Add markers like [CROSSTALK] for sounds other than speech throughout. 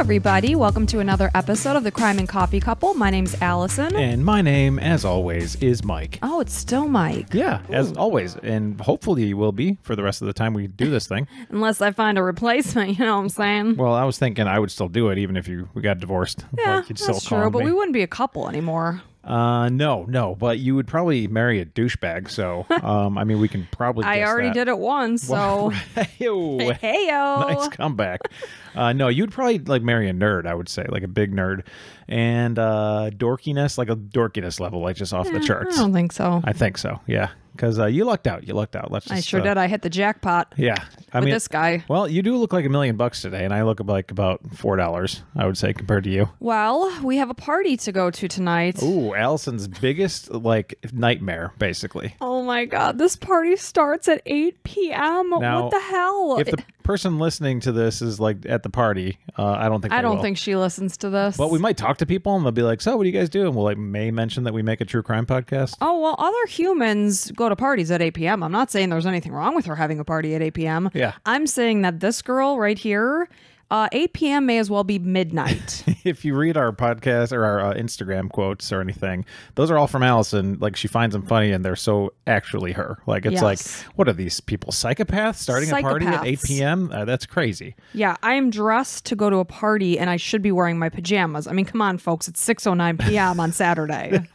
everybody. Welcome to another episode of the Crime and Coffee Couple. My name's Allison. And my name, as always, is Mike. oh, it's still Mike. Yeah, as always. And hopefully you will be for the rest of the time we do this thing. [LAUGHS] Unless I find a replacement, you know what I'm saying? Well, I was thinking I would still do it even if you we got divorced. yeah, Like, that's true. But me. we wouldn't be a couple anymore. Uh, no, no. But you would probably marry a douchebag. So, [LAUGHS] um, I mean, we can probably. I already that. did it once, so Ew. [LAUGHS] heyo. nice comeback. Uh, no, you'd probably like marry a nerd. I would say like a big nerd, and uh, dorkiness, like a dorkiness level, like just off the charts. I don't think so. I think so. Yeah, because uh, you lucked out. You lucked out. Let's. Just, I sure uh, did. I hit the jackpot Yeah, I with mean, this guy. well, you do look like a million bucks today, and I look like about four dollars. I would say compared to you. Well, we have a party to go to tonight. Ooh, Allison's biggest like nightmare, basically. Oh my god, this party starts at 8 p.m. Now, what the hell? If the person listening to this is like at the party, uh, I don't think I don't will. think she listens to this. But we might talk to people, and they'll be like, "So, what do you guys do?" And we'll like may mention that we make a true crime podcast. Oh, well, other humans go to parties at 8 p.m. I'm not saying there's anything wrong with her having a party at 8 p.m. Yeah. I'm saying that this girl right here, uh, 8 p.m. may as well be midnight. [LAUGHS] if you read our podcast or our uh, Instagram quotes or anything, those are all from Allison. Like she finds them funny, and they're so actually her. Like it's Yes. like, what are these people? Psychopaths starting a party at eight p.m. Uh, that's crazy. yeah, I am dressed to go to a party and I should be wearing my pajamas. I mean, come on, folks. It's 6.09 p.m. on Saturday. [LAUGHS]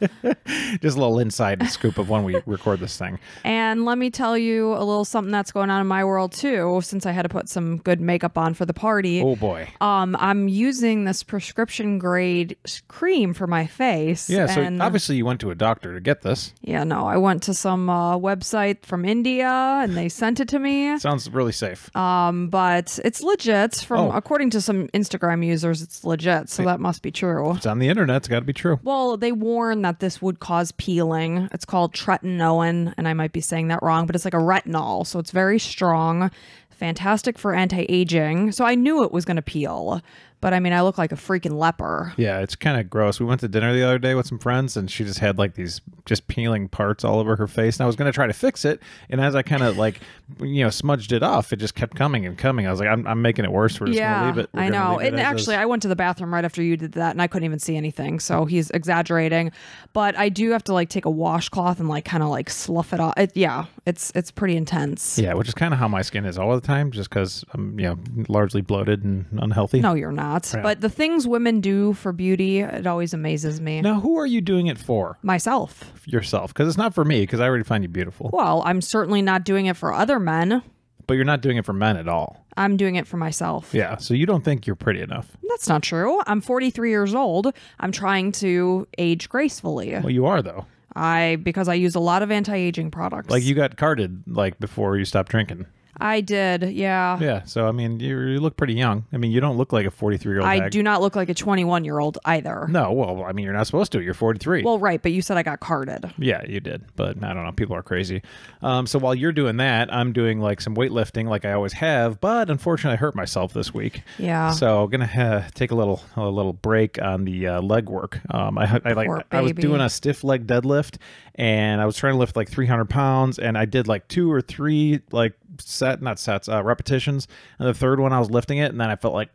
Just a little inside scoop of when we record this thing. and let me tell you a little something that's going on in my world, too, since I had to put some good makeup on for the party. Oh boy. Um, I'm using this prescription grade cream for my face. Yeah. So and- obviously you went to a doctor to get this. Yeah, no, I went to some uh, website from India and they sent it to me. [LAUGHS] Sounds really safe. Um, but it's legit. From Oh. according to some Instagram users, it's legit, so that must be true. it's on the internet. It's got to be true. Well, they warn that this would cause peeling. It's called tretinoin, and I might be saying that wrong, but it's like a retinol, so it's very strong, fantastic for anti-aging. So I knew it was going to peel, but I mean, I look like a freaking leper. Yeah, it's kind of gross. We went to dinner the other day with some friends, and she just had like these just peeling parts all over her face. And I was going to try to fix it, and as I kind of like, you know, smudged it off, it just kept coming and coming. I was like, I'm, I'm making it worse. We're just yeah, going to leave it. We're I know. it And actually, is. I went to the bathroom right after you did that, and I couldn't even see anything. So he's exaggerating. But I do have to like take a washcloth and like kind of like slough it off. It, yeah, it's it's pretty intense. yeah, which is kind of how my skin is all the time, just because I'm, you know, largely bloated and unhealthy. No, you're not. But the things women do for beauty, it always amazes me. Now, who are you doing it for? Myself. Yourself, because it's not for me, because I already find you beautiful. Well, I'm certainly not doing it for other men. But you're not doing it for men at all. I'm doing it for myself. Yeah, so you don't think you're pretty enough. That's not true. I'm 43 years old. I'm trying to age gracefully. Well, you are though. I because I use a lot of anti-aging products. Like you got carded like before you stopped drinking. I did, yeah. Yeah, so I mean, you, you look pretty young. I mean, you don't look like a 43 year old. I do not look like a 21 year old either. No, well, I mean, you're not supposed to. You're 43. Well, right, but you said I got carded. yeah, you did, but I don't know. People are crazy. Um, so while you're doing that, I'm doing like some weightlifting, like I always have. But unfortunately, I hurt myself this week. Yeah. So I'm gonna uh, take a little a little break on the uh, leg work. Um, I, I like Poor I was baby. doing a stiff leg deadlift, and I was trying to lift like 300 pounds, and I did like two or three like set not sets uh, repetitions, and the third one I was lifting it, and then I felt like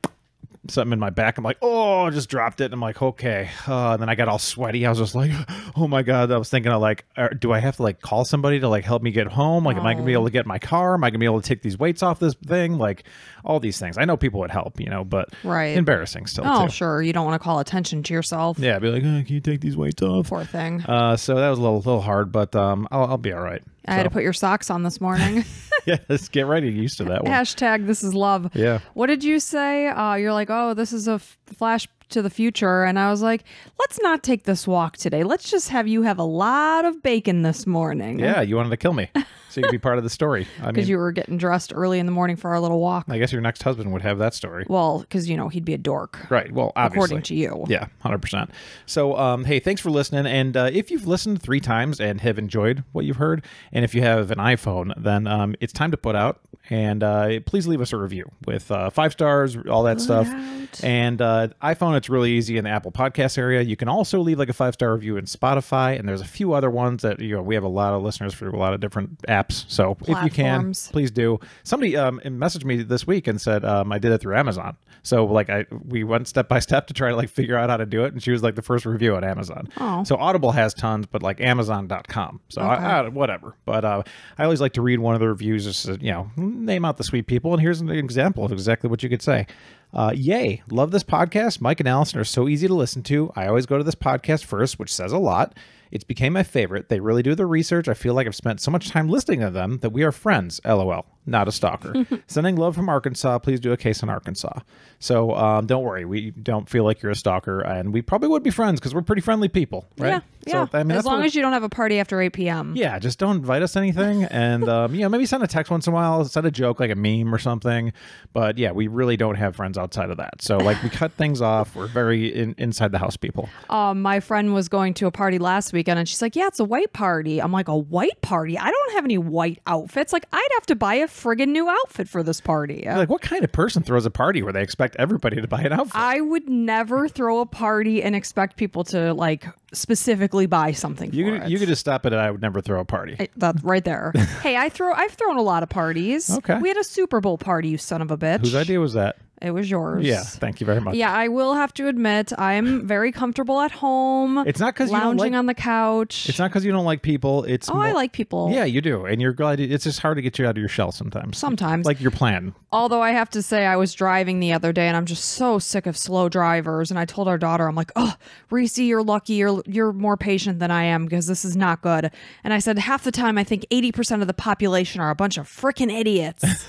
something in my back. I'm like, oh, I just dropped it. And I'm like, okay. Uh, and then I got all sweaty. I was just like, [GASPS] oh my god. I was thinking of like, uh, do I have to like call somebody to like help me get home? Like, am I gonna be able to get my car? Am I gonna be able to take these weights off this thing? Like, all these things. I know people would help, you know, but Right. embarrassing still Oh, too. sure. You don't want to call attention to yourself. Yeah, be like, oh, can you take these weights off? Poor thing. Uh, so that was a little little hard, but um, I'll, I'll be all right. I had to put your socks on this morning. [LAUGHS] yeah, let's get ready. Used to that one. Hashtag this is love. Yeah. What did you say? Uh, you're like, oh, this is a f- flash to the future. And I was like, let's not take this walk today. Let's just have you have a lot of bacon this morning. Yeah, you wanted to kill me, so you could be part of the story. [LAUGHS] I mean, Because you were getting dressed early in the morning for our little walk. I guess your next husband would have that story. Well, because, you know, he'd be a dork, Right. Well, obviously. according to you. Yeah, 100%. So, um, hey, thanks for listening. And uh, if you've listened three times and have enjoyed what you've heard, and if you have an iPhone, then um, it's time to put out. And uh, please leave us a review with uh, five stars, all that stuff. out. And uh, iPhone, That's really easy in the Apple Podcast area. You can also leave like a five star review in Spotify, and there's a few other ones that you know we have a lot of listeners for a lot of different apps. So if you can, please do. Somebody um, messaged me this week and said um, I did it through Amazon. So like I we went step by step to try to like figure out how to do it, and she was like the first review on Amazon. Oh. So Audible has tons, but like Amazon.com. So Okay. I, I, whatever. But uh, I always like to read one of the reviews, just to, you know, name out the sweet people. And here's an example of exactly what you could say. Uh, yay, love this podcast. Mike and Allison are so easy to listen to. I always go to this podcast first, which says a lot. It's became my favorite. They really do the research. I feel like I've spent so much time listening to them that we are friends. LOL. Not a stalker. [LAUGHS] Sending love from Arkansas. Please do a case in Arkansas. So um, don't worry. We don't feel like you're a stalker, and we probably would be friends because we're pretty friendly people, right? Yeah, yeah. So, I mean, as long as you don't have a party after 8 p.m. yeah, just don't invite us anything, [LAUGHS] and um, you know maybe send a text once in a while, send a joke like a meme or something. But yeah, we really don't have friends outside of that. So like we cut things off. We're very in, inside the house people. Um, [LAUGHS] my friend was going to a party last weekend and she's like, Yeah, it's a white party. I'm like, A white party? I don't have any white outfits. Like, I'd have to buy a friggin' new outfit for this party. Like what kind of person throws a party where they expect everybody to buy an outfit? I would never throw a party and expect people to like specifically buy something you for could, you could just stop it. I would never throw a party. I- that right there. [LAUGHS] hey, I throw. I've thrown a lot of parties. Okay. We had a Super Bowl party. You son of a bitch. Whose idea was that? It was yours. Yeah, thank you very much. Yeah, I will have to admit, I'm very comfortable at home. It's not 'cause you don't lounging like- on the couch. It's not because you don't like people. It's oh, I like people. Yeah, you do, and you're glad. It's just hard to get you out of your shell sometimes. Sometimes. like your plan. Although I have to say, I was driving the other day, and I'm just so sick of slow drivers. And I told our daughter, I'm like, "Oh, Reese, you're lucky. You're you're more patient than I am because this is not good." And I said, half the time, I think 80% of the population are a bunch of freaking idiots. [LAUGHS]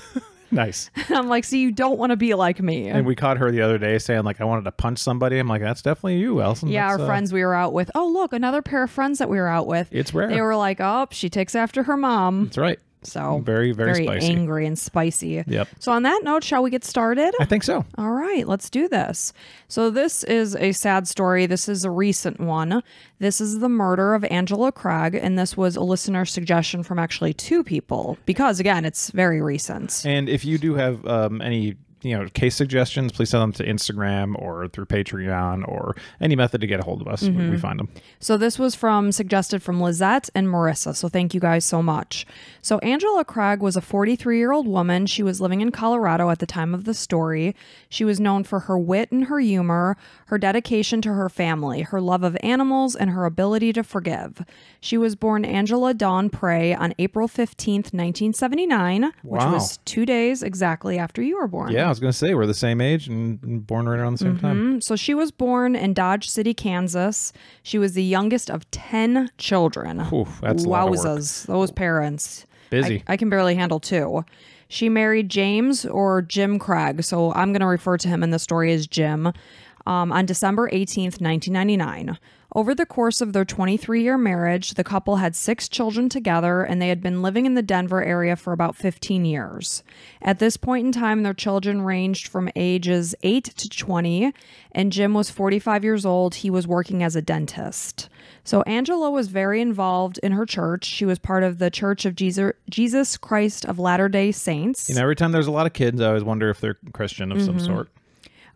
Nice. [LAUGHS] I'm like, "See, you don't want to be like me." And we caught her the other day saying like I wanted to punch somebody. I'm like that's definitely you, Allison. Yeah, That's, our uh, friends we were out with. Oh, look, another pair of friends that we were out with. It's rare. They were like, "Oh, she takes after her mom." That's right. So Very, very spicy. angry and spicy. Yep. So on that note, shall we get started? I think so. All right, let's do this. So this is a sad story. This is a recent one. This is the murder of Angela Craig, and this was a listener suggestion from actually two people because again, it's very recent. And if you do have um, any you know case suggestions, please send them to Instagram or through Patreon or any method to get a hold of us. We- Mm-hmm. We find them. So this was from suggested from Lizet and Merissa. So thank you guys so much. So Angela Craig was a 43-year-old woman. She was living in Colorado at the time of the story. She was known for her wit and her humor, her dedication to her family, her love of animals, and her ability to forgive. She was born Angela Dawn Pray on April 15th, 1979, which was 2 days exactly after you were born. Yeah, I was gonna say we're the same age and, and born right around the same time. Mm, So she was born in Dodge City, Kansas. She was the youngest of 10 children. Ooh, that's a lot of work. Those parents. Busy. I, I can barely handle two. She married James or Jim Craig. So I'm going to refer to him in the story as Jim um, on December 18th, 1999. Over the course of their 23 year marriage, the couple had six children together and they had been living in the Denver area for about 15 years. At this point in time, their children ranged from ages 8 to 20, and Jim was 45 years old. He was working as a dentist. So Angela was very involved in her church. She was part of the Church of Jesus, Jesus Christ of Latter day Saints. You know, every time there's a lot of kids, I always wonder if they're Christian of Mm-hmm. some sort.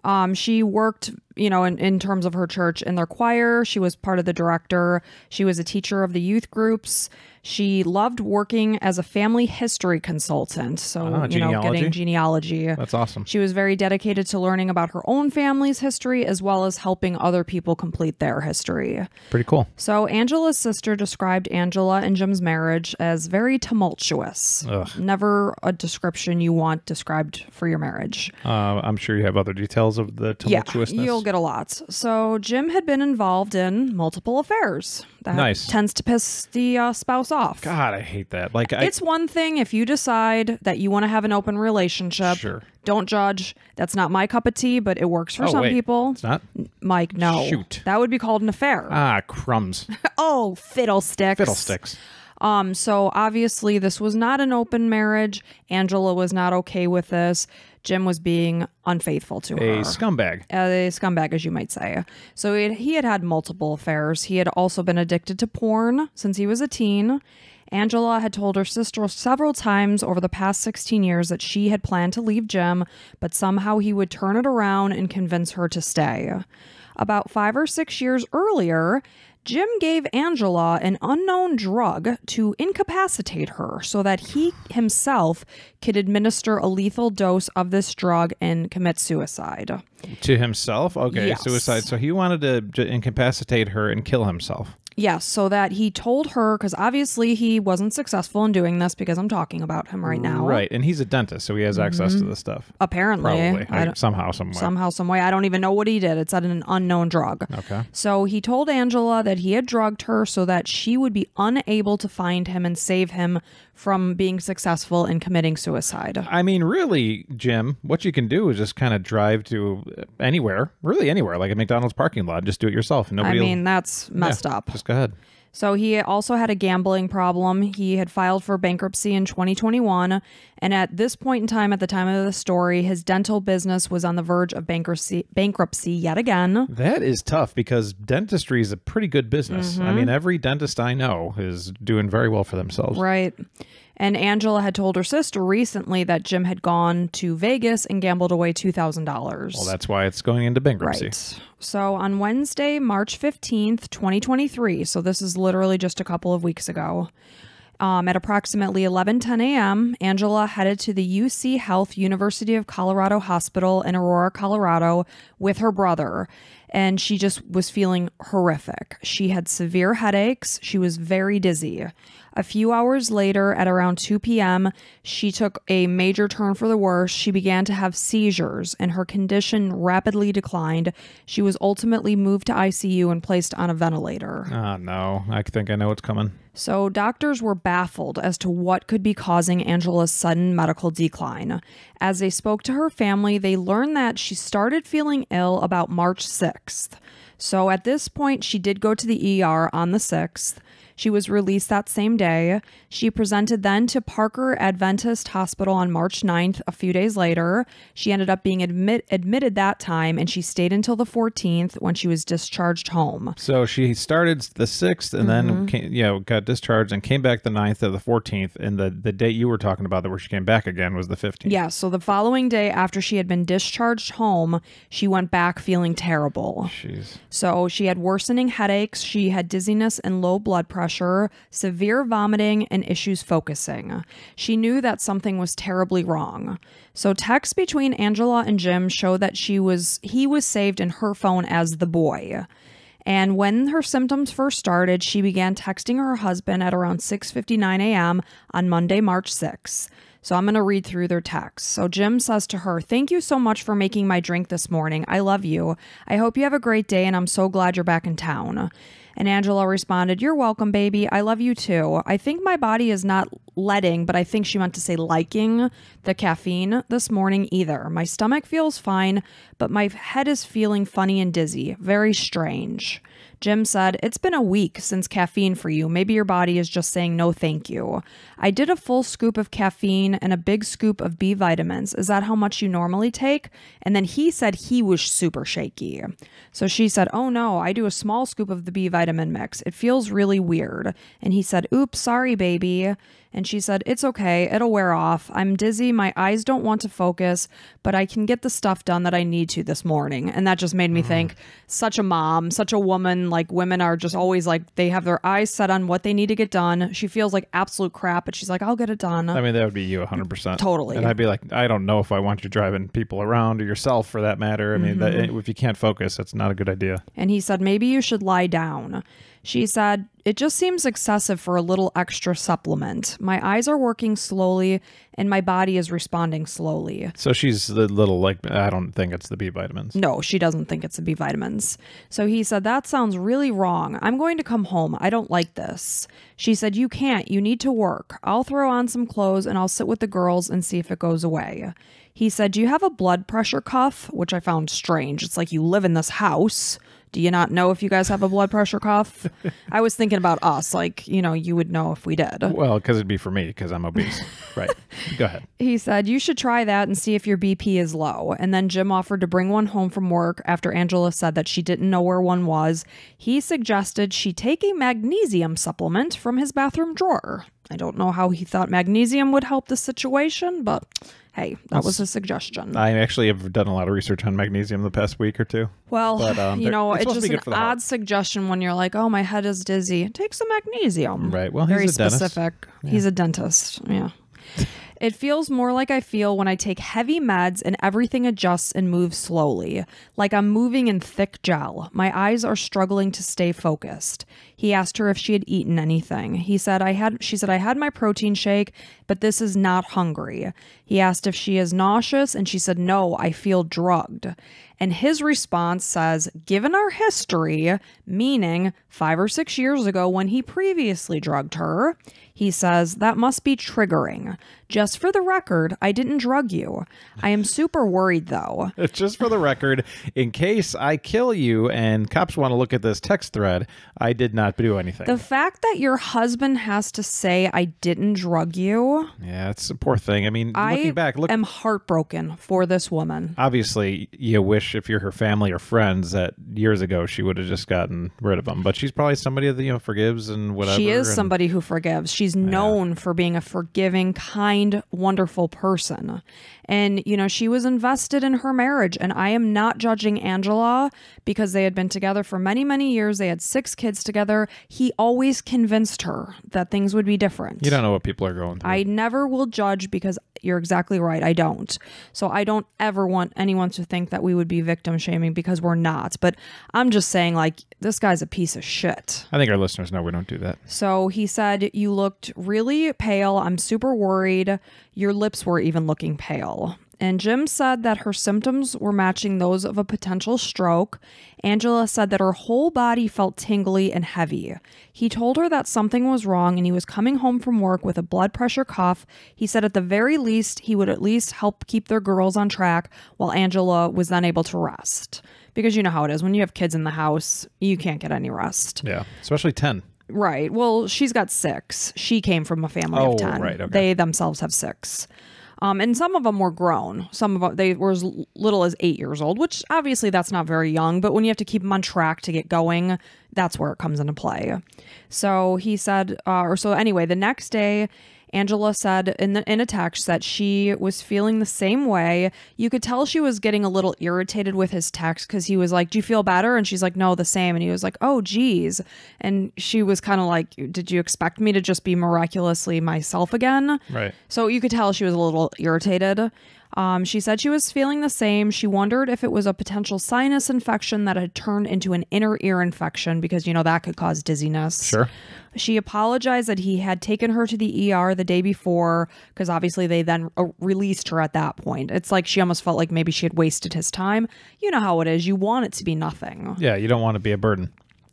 Um, she worked, you know, in, in terms of her church in their choir. She was part of the director. She was a teacher of the youth groups. She loved working as a family history consultant. So, Ah, you know, getting genealogy. That's awesome. She was very dedicated to learning about her own family's history as well as helping other people complete their history. Pretty cool. So, Angela's sister described Angela and Jim's marriage as very tumultuous. Ugh. Never a description you want described for your marriage. Uh, I'm sure you have other details of the tumultuousness. Yeah, you'll get a lot. So Jim had been involved in multiple affairs. That Nice. tends to piss the uh, spouse off. God, I hate that. Like, I, It's one thing if you decide that you want to have an open relationship. Sure. Don't judge. That's not my cup of tea, but it works for oh, some wait, people. It's not. Mike, no. Shoot. That would be called an affair. Ah, crumbs. [LAUGHS] oh, fiddlesticks. Fiddlesticks. Um, so obviously this was not an open marriage. Angela was not okay with this. Jim was being unfaithful to her. A scumbag. a scumbag, as you might say. So he had, he had had multiple affairs. He had also been addicted to porn since he was a teen. Angela had told her sister several times over the past 16 years that she had planned to leave Jim, but somehow he would turn it around and convince her to stay. About five or six years earlier, Jim gave Angela an unknown drug to incapacitate her so that he himself could administer a lethal dose of this drug and commit suicide. To himself? Okay, Yes. suicide. So he wanted to incapacitate her and kill himself. Yes, so that he told her, because obviously he wasn't successful in doing this because I'm talking about him right now. Right, and he's a dentist, so he has access to this stuff. Apparently. Probably, Mm-hmm. I somehow, some way. somehow, some way. I don't even know what he did. It's at an unknown drug. Okay. So he told Angela that he had drugged her so that she would be unable to find him and save him from being successful in committing suicide. I mean, really, Jim, what you can do is just kind of drive to anywhere, really anywhere, like a McDonald's parking lot. Just do it yourself. and I Nobody. mean, that's messed yeah, up. Just go ahead. So he also had a gambling problem. He had filed for bankruptcy in 2021. And at this point in time, at the time of the story, his dental business was on the verge of bankruptcy, bankruptcy yet again. That is tough because dentistry is a pretty good business. Mm-hmm. I mean, every dentist I know is doing very well for themselves. Right. And Angela had told her sister recently that Jim had gone to Vegas and gambled away $2,000. Well, that's why it's going into bankruptcy. Right. So on Wednesday, March 15th, 2023, so this is literally just a couple of weeks ago, um, at approximately 11:10 a.m., Angela headed to the UC Health University of Colorado Hospital in Aurora, Colorado, with her brother, and she just was feeling horrific. She had severe headaches. She was very dizzy. A few hours later, at around 2 p.m., she took a major turn for the worse. She began to have seizures, and her condition rapidly declined. She was ultimately moved to ICU and placed on a ventilator. Oh, no. I think I know what's coming. So, doctors were baffled as to what could be causing Angela's sudden medical decline. As they spoke to her family, they learned that she started feeling ill about March 6th. So, at this point, she did go to the ER on the 6th. She was released that same day. She presented then to Parker Adventist Hospital on March 9th, a few days later. She ended up being admit- admitted that time and she stayed until the 14th when she was discharged home. So she started the 6th and Mm-hmm. then came, you know, got discharged and came back the 9th or the 14th. And the, the date you were talking about that where she came back again was the 15th. Yeah, so the following day after she had been discharged home, she went back feeling terrible. Jeez. So she had worsening headaches, she had dizziness and low blood pressure, severe vomiting, and issues focusing. She knew that something was terribly wrong. So texts between Angela and Jim show that she was he was saved in her phone as the boy. And when her symptoms first started, she began texting her husband at around 6:59 a.m. on Monday, March 6th. So I'm going to read through their texts. So Jim says to her, "Thank you so much for making my drink this morning. I love you. I hope you have a great day and I'm so glad you're back in town." And Angela responded, You're welcome, baby. I love you too. I think my body is not letting, but I think she meant to say liking the caffeine this morning either. My stomach feels fine, but my head is feeling funny and dizzy. Very strange. Jim said, It's been a week since caffeine for you. Maybe your body is just saying no thank you. I did a full scoop of caffeine and a big scoop of B vitamins. Is that how much you normally take? And then he said he was super shaky. So she said, Oh no, I do a small scoop of the B vitamin mix. It feels really weird. And he said, Oops, sorry, baby. And she said, It's okay. It'll wear off. I'm dizzy. My eyes don't want to focus, but I can get the stuff done that I need to this morning. And that just made me think such a mom, such a woman. Like women are just always like, they have their eyes set on what they need to get done. She feels like absolute crap, but she's like, I'll get it done. I mean, that would be you 100%. Totally. And I'd be like, I don't know if I want you driving people around or yourself for that matter. I mean, Mm-hmm. if you can't focus, that's not a good idea. And he said, Maybe you should lie down. She said, It just seems excessive for a little extra supplement. My eyes are working slowly and my body is responding slowly. So she's the little, like, I don't think it's the B vitamins. No, she doesn't think it's the B vitamins. So he said, That sounds really wrong. I'm going to come home. I don't like this. She said, You can't. You need to work. I'll throw on some clothes and I'll sit with the girls and see if it goes away. He said, Do you have a blood pressure cuff? Which I found strange. It's like you live in this house. Do you not know if you guys have a blood pressure cuff? [LAUGHS] I was thinking about us, like, you know, you would know if we did. Well, because it'd be for me because I'm obese. right. Go ahead. [LAUGHS] He said, You should try that and see if your BP is low. And then Jim offered to bring one home from work after Angela said that she didn't know where one was. He suggested she take a magnesium supplement from his bathroom drawer. I don't know how he thought magnesium would help the situation, but hey, that was a suggestion. I actually have done a lot of research on magnesium the past week or two. Well, But, um, you know, it's it's just an the heart. odd suggestion when you're like, "Oh, my head is dizzy." Take some magnesium. Right. Well, he's very specific. He's a dentist. Yeah. It feels more like I feel when I take heavy meds and everything adjusts and moves slowly, like I'm moving in thick gel. My eyes are struggling to stay focused. He asked her if she had eaten anything. He said I had she said I had my protein shake, but this is not hungry. He asked if she is nauseous and she said no, I feel drugged. And his response says, given our history, meaning five or six years ago when he previously drugged her, he says, that must be triggering. Just for the record, I didn't drug you. I am super worried though. [LAUGHS] Just for the record, in case I kill you and cops want to look at this text thread, I did not do anything. The fact that your husband has to say, I didn't drug you, yeah, it's a poor thing. I mean, I looking back, look. am heartbroken for this woman. Obviously, you wish if you're her family or friends that years ago she would have just gotten rid of them. But she's probably somebody that you know forgives and whatever. She is and- somebody who forgives. She's known for being a forgiving, kind, wonderful person. And, you know, she was invested in her marriage. And I am not judging Angela because they had been together for many, many years. They had six kids together. He always convinced her that things would be different. You don't know what people are going through. I never will judge because you're exactly right. I don't. So I don't ever want anyone to think that we would be victim shaming because we're not. But I'm just saying, like, this guy's a piece of shit. I think our listeners know we don't do that. So he said, You looked really pale. I'm super worried. Your lips were even looking pale. And Jim said that her symptoms were matching those of a potential stroke. Angela said that her whole body felt tingly and heavy. He told her that something was wrong and he was coming home from work with a blood pressure cuff. He said at the very least, he would at least help keep their girls on track while Angela was then able to rest. Because you know how it is when you have kids in the house, you can't get any rest. Yeah, especially ten. Right. Well, she's got six. She came from a family Oh, of 10. right, okay. They themselves have six. Um, and some of them were grown. Some of them, they were as little as eight years old, which obviously that's not very young, but when you have to keep them on track to get going, that's where it comes into play. So he said, uh, or so anyway, the next day, Angela said in the in a text that she was feeling the same way. You could tell she was getting a little irritated with his text because he was like, "Do you feel better?" And she's like, "No, the same." And he was like, "Oh, geez." And she was kind of like, "Did you expect me to just be miraculously myself again?" Right. So you could tell she was a little irritated. Um, she said she was feeling the same. She wondered if it was a potential sinus infection that had turned into an inner ear infection because, you know, that could cause dizziness. Sure. She apologized that he had taken her to the ER the day before because obviously they then uh, released her at that point. It's like she almost felt like maybe she had wasted his time. You know how it is. You want it to be nothing. Yeah, you don't want to be a burden.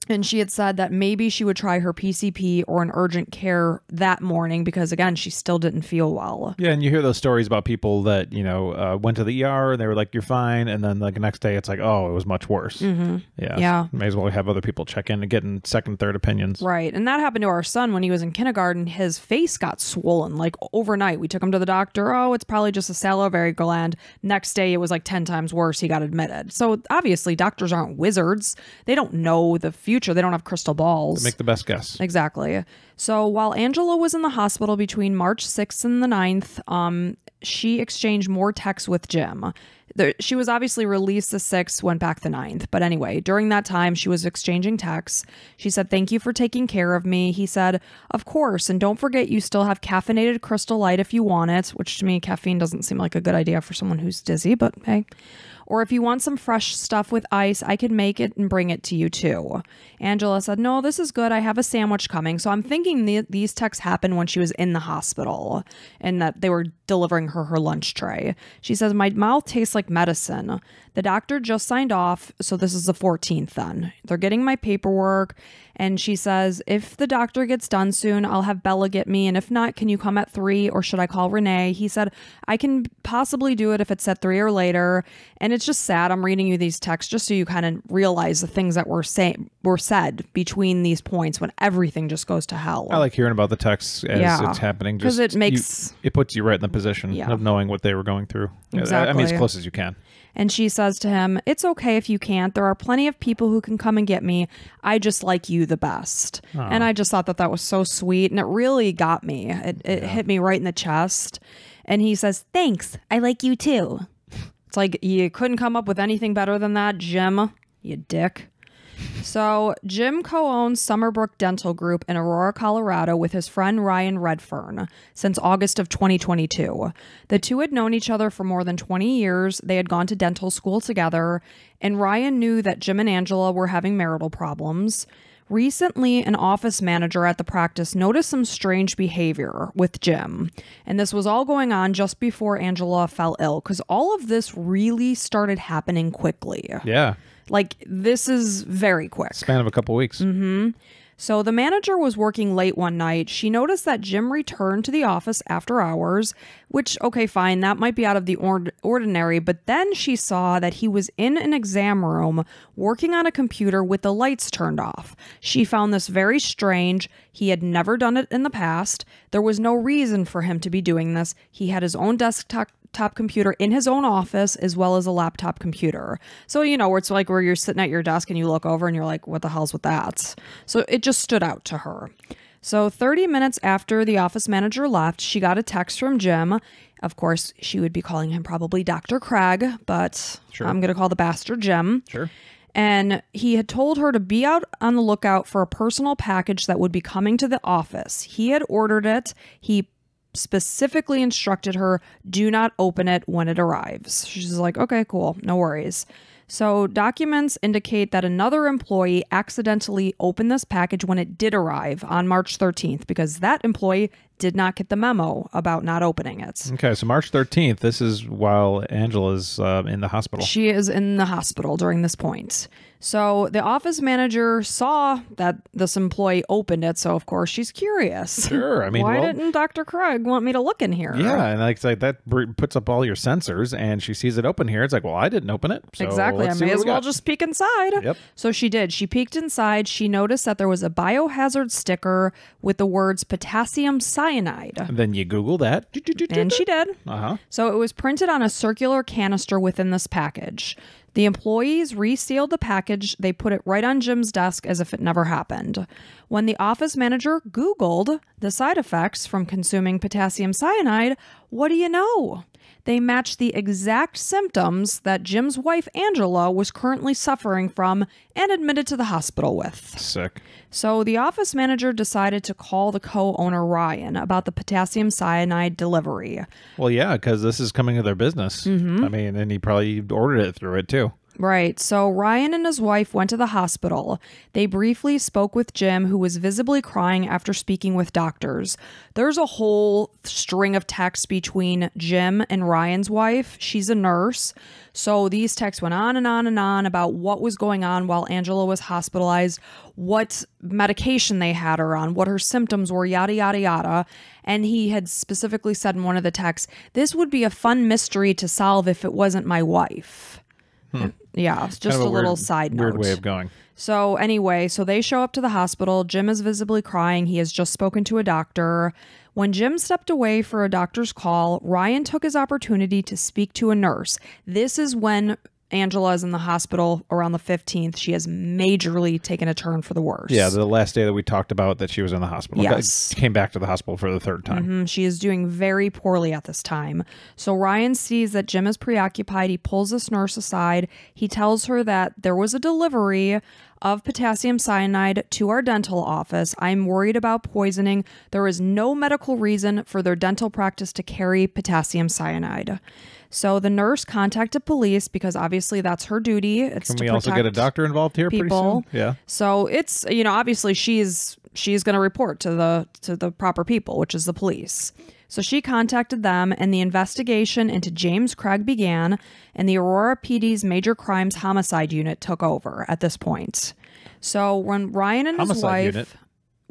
And she had said that maybe she would try her PCP or an urgent care that morning because, again, she still didn't feel well. Yeah, and you hear those stories about people that you know uh, went to the ER and they were like, "You're fine," and then like the next day it's like, "Oh, it was much worse." Mm-hmm. Yeah, Yeah. May as well have other people check in and get in second, third opinions. Right. And that happened to our son when he was in kindergarten. His face got swollen like overnight. We took him to the doctor. Oh, it's probably just a salivary gland. Next day, it was like 10 times worse. He got admitted. So obviously, doctors aren't wizards. They don't know the future, they don't have crystal balls. Make the best guess. Exactly. So while Angela was in the hospital between March 6th and the 9th, um, she exchanged more texts with Jim. There, she was obviously released the 6th, went back the 9th. But anyway, during that time, she was exchanging texts. She said, Thank you for taking care of me. He said, Of course. And don't forget, you still have caffeinated crystal light if you want it, which to me, caffeine doesn't seem like a good idea for someone who's dizzy, but hey. Or if you want some fresh stuff with ice, I can make it and bring it to you too. Angela said, No, this is good. I have a sandwich coming. So I'm thinking the, these texts happened when she was in the hospital and that they were delivering her her lunch tray. She says, My mouth tastes like medicine. The doctor just signed off, so this is the 14th then. They're getting my paperwork, and she says, If the doctor gets done soon, I'll have Bella get me, and if not, can you come at three or should I call Renee? He said, I can possibly do it if it's at three or later. And it's just sad. I'm reading you these texts just so you kind of realize the things that were, say- were said between these points when everything just goes to hell. I like hearing about the texts as Yeah. it's happening 'Cause just it makes- you- it puts you right in the position Yeah. of knowing what they were going through. I- I mean, as close as you can. And she says to him, It's okay if you can't. There are plenty of people who can come and get me. I just like you the best. And I just thought that that was so sweet. And it really got me. It, it hit me right in the chest. And he says, Thanks. I like you too. [LAUGHS] It's like you couldn't come up with anything better than that, Jim. You dick. So, Jim co owns Summerbrook Dental Group in Aurora, Colorado, with his friend Ryan Redfern since August of 2022. The two had known each other for more than 20 years. They had gone to dental school together, and Ryan knew that Jim and Angela were having marital problems. Recently, an office manager at the practice noticed some strange behavior with Jim. And this was all going on just before Angela fell ill, because all of this really started happening quickly. Yeah. Like, this is very quick. Span of a couple weeks. Mm-hmm. So the manager was working late one night. She noticed that Jim returned to the office after hours, which, okay, fine, that might be out of the ord- ordinary. But then she saw that he was in an exam room working on a computer with the lights turned off. She found this very strange. He had never done it in the past. There was no reason for him to be doing this. He had his own desktop top computer in his own office as well as a laptop computer. So, you know, where it's like where you're sitting at your desk and you look over and you're like, what the hell's with that? So it just stood out to her. So, 30 minutes after the office manager left, she got a text from Jim. Of course, she would be calling him probably Dr. Craig, but I'm going to call the bastard Jim. Sure. And he had told her to be out on the lookout for a personal package that would be coming to the office. He had ordered it. He specifically instructed her do not open it when it arrives. She's like, okay, cool, no worries. So, documents indicate that another employee accidentally opened this package when it did arrive on March 13th because that employee did not get the memo about not opening it. Okay, so March 13th, this is while Angela's uh, in the hospital. She is in the hospital during this point. So the office manager saw that this employee opened it, so of course she's curious. [LAUGHS] Sure, I mean, why well- didn't Dr. Craig want me to look in here? Yeah, and like, it's like that puts up all your sensors, and she sees it open here. It's like, well, I didn't open it. So exactly. I may as we well got. just peek inside. Yep. So she did. She peeked inside. She noticed that there was a biohazard sticker with the words potassium cyanide. And then you Google that. And she did. Uh huh. So it was printed on a circular canister within this package. The employees resealed the package. They put it right on Jim's desk as if it never happened. When the office manager Googled the side effects from consuming potassium cyanide, what do you know? They matched the exact symptoms that Jim's wife Angela was currently suffering from and admitted to the hospital with. Sick. So the office manager decided to call the co owner Ryan about the potassium cyanide delivery. Well, yeah, because this is coming to their business. Mm-hmm. I mean, and he probably ordered it through it too. Right. So Ryan and his wife went to the hospital. They briefly spoke with Jim, who was visibly crying after speaking with doctors. There's a whole string of texts between Jim and Ryan's wife. She's a nurse. So these texts went on and on and on about what was going on while Angela was hospitalized, what medication they had her on, what her symptoms were, yada, yada, yada. And he had specifically said in one of the texts, This would be a fun mystery to solve if it wasn't my wife. Yeah, it's just Hmm. Kind a, of little weird, side note. Weird way of going. So, anyway, so they show up to the hospital. Jim is visibly crying. He has just spoken to a doctor. When Jim stepped away for a doctor's call, Ryan took his opportunity to speak to a nurse. This is when Angela is in the hospital around the 15th. She has majorly taken a turn for the worse. Yeah, the last day that we talked about that she was in the hospital. Yes. Came back to the hospital for the third time. Mm, She is doing very poorly at this time. So Ryan sees that Jim is preoccupied. He pulls this nurse aside. He tells her that there was a delivery of potassium cyanide to our dental office. I'm worried about poisoning. There is no medical reason for their dental practice to carry potassium cyanide. So the nurse contacted police because obviously that's her duty. It's Can to we also get a protect doctor involved here people. pretty soon? Yeah. So it's you know obviously she's she's going to report to the to the proper people, which is the police. So she contacted them, and the investigation into James Craig began, and the Aurora PD's Major Crimes Homicide Unit took over at this point. So when Ryan and his wife, unit?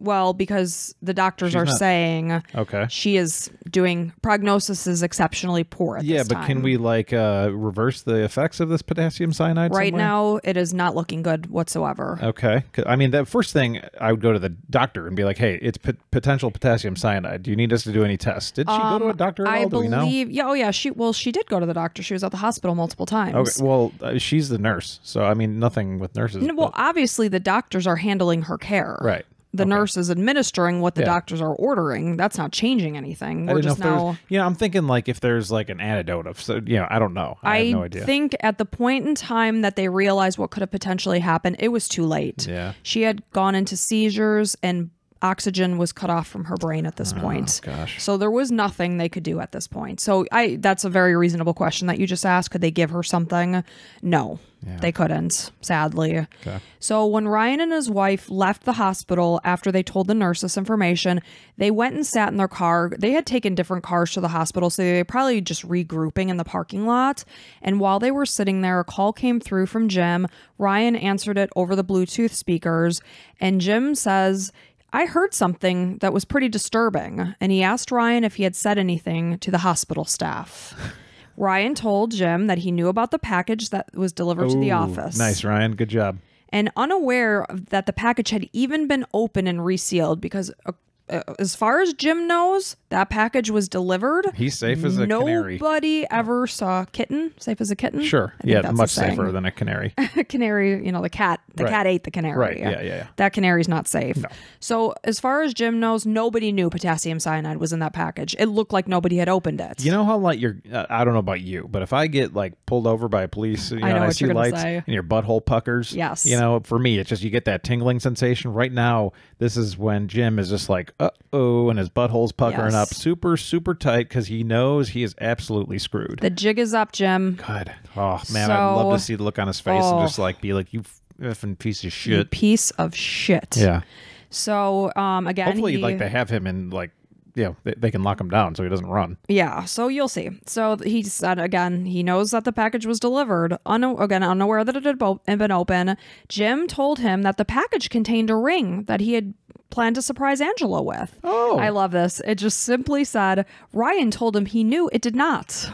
Well, because the doctors are not- saying Okay. she is doing prognosis is exceptionally poor at Yeah, this but time. can we like uh reverse the effects of this potassium cyanide? Right somewhere? now, it is not looking good whatsoever. Okay. 'Cause, I mean, the first thing I would go to the doctor and be like, "Hey, it's pot- potential potassium cyanide. Do you need us to do any tests?" Did she go to a doctor at Um, I all? Do we know? believe, yeah, oh yeah, she well, she did go to the doctor. She was at the hospital multiple times. Okay. Well, uh, she's the nurse, so I mean, nothing with nurses. No, well, but- obviously the doctors are handling her care. right. The nurse is administering what the Yeah. doctors are ordering. That's not changing anything. We're just now. You know, I'm thinking like if there's like an antidote of, so you know, I don't know. I, I have no idea. think at the point in time that they realized what could have potentially happened, it was too late. Yeah. She had gone into seizures and oxygen was cut off from her brain at this oh, point. Oh, gosh. So there was nothing they could do at this point. So I that's a very reasonable question that you just asked. Could they give her something? No. They couldn't, sadly. Okay. So when Ryan and his wife left the hospital after they told the nurse this information, they went and sat in their car. They had taken different cars to the hospital, so they were probably just regrouping in the parking lot. And while they were sitting there, a call came through from Jim. Ryan answered it over the Bluetooth speakers, and Jim says, I heard something that was pretty disturbing, and he asked Ryan if he had said anything to the hospital staff. [LAUGHS] Ryan told Jim that he knew about the package that was delivered to the office Nice, Ryan. Good job. and unaware that the package had even been opened and resealed because uh, as far as Jim knows, that package was delivered. He's safe as a canary. Nobody ever saw kitten safe as a kitten. Sure. Yeah, much safer than a canary. [LAUGHS] canary. You know, the cat. The Right. cat ate the canary. Right, yeah, yeah, yeah. That canary's not safe. So as far as Jim knows, nobody knew potassium cyanide was in that package. It looked like nobody had opened it. You know how like you're uh, I don't know about you, but if I get like pulled over by police, you know, I know and I see lights say. and your butthole puckers. Yes. You know, for me, it's just you get that tingling sensation. Right now, this is when Jim is just like, uh oh, and his butthole's puckering Yes. up super, super tight because he knows he is absolutely screwed. the jig is up, Jim. Good. Oh man, I'd love to see the look on his face Oh. and just like be like, you effing piece of shit. piece of shit. Yeah. So um again, Hopefully, he, like they have him in like, you know, they, they can lock him down so he doesn't run. Yeah, so you'll see. So he said again, he knows that the package was delivered. Unaw- again, unaware that it had been open. Jim told him that the package contained a ring that he had planned to surprise Angela with. Oh. I love this. It just simply said Ryan told him he knew it did not.